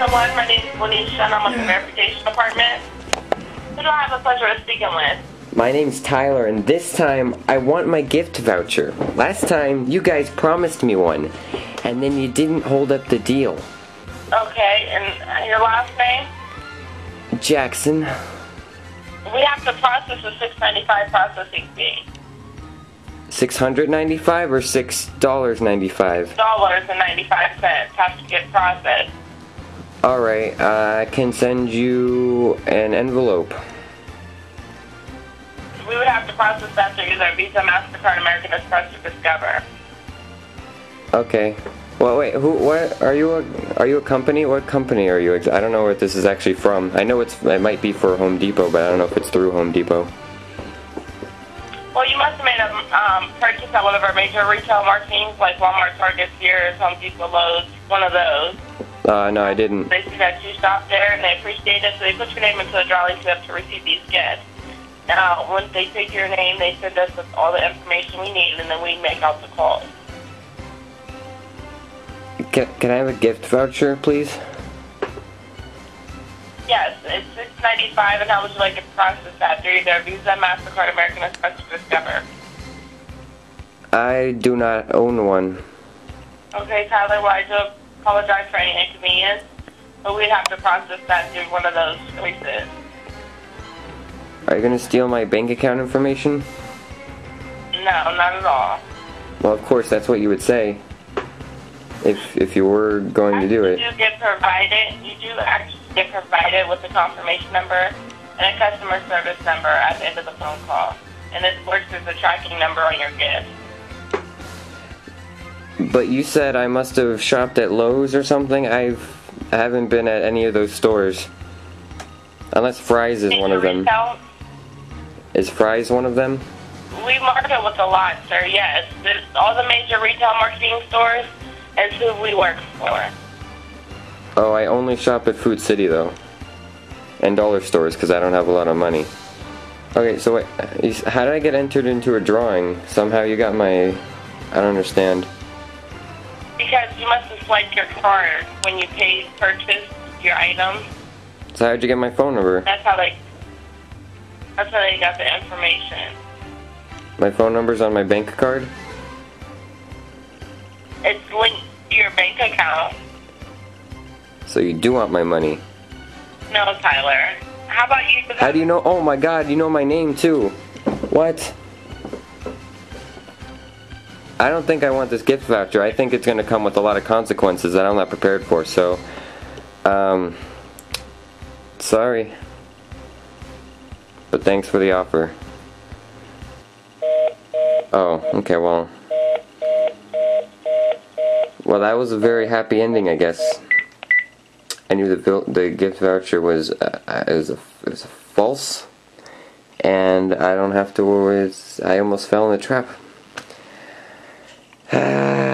someone. My name is Lanisha, and I'm with the verification department. Who do I have the pleasure of speaking with? My name's Tyler, and this time I want my gift voucher. Last time you guys promised me one, and then you didn't hold up the deal. Okay, and your last name? Jackson, We have to process a 695 processing fee. 695 or $6.95? Dollars and 95 cents have to get processed. Alright, I can send you an envelope. We would have to process that through either Visa, MasterCard, American Express, or Discover. Okay. Well, wait. Who? What? Are you a? Are you a company? What company are you? I don't know what this is actually from. I know it's. It might be for Home Depot, but I don't know if it's through Home Depot. Well, you must have made a um, purchase at one of our major retail markings, like Walmart, Target, Sears, Home Depot, Lowe's, one of those. Uh, no, I didn't. They that you stopped there and they appreciate it, so they put your name into a drawing slip to receive these gifts. Now, once they take your name, they send us with all the information we need, and then we make out the call. Can, can I have a gift voucher, please? Yes, it's six ninety five, and how would you like it processed that? Through either Visa, Mastercard, American Express, or Discover. I do not own one. Okay, Tyler, I do apologize for any inconvenience, but we'd have to process that through one of those choices. Are you gonna steal my bank account information? No, not at all. Well, of course, that's what you would say. If if you were going to do You it. do get provided, you do actually get provided with a confirmation number and a customer service number at the end of the phone call. And this works as a tracking number on your gift. But you said I must have shopped at Lowe's or something. I've I haven't been at any of those stores. Unless Fry's is one of them. Is Fry's one of them? we market with a lot, sir, yes. There's all the major retail marketing stores is who we work for. Oh, I only shop at Food City though, and dollar stores because I don't have a lot of money. Okay, so wait, uh, how did I get entered into a drawing? Somehow you got my. I don't understand. Because you must have swiped your card when you paid purchase your item. So how'd you get my phone number? That's how they that's how they got the information. My phone number's on my bank card. It's linked to your bank account. So you do want my money. No, Tyler. How about you? How do you know? Oh my God, you know my name too. What? I don't think I want this gift voucher. I think it's going to come with a lot of consequences that I'm not prepared for. So, um, sorry. But thanks for the offer. Oh, okay, well. Well, that was a very happy ending, I guess. I knew the the gift voucher was uh, uh, a, is false, and I don't have to worry. I almost fell in the trap. à,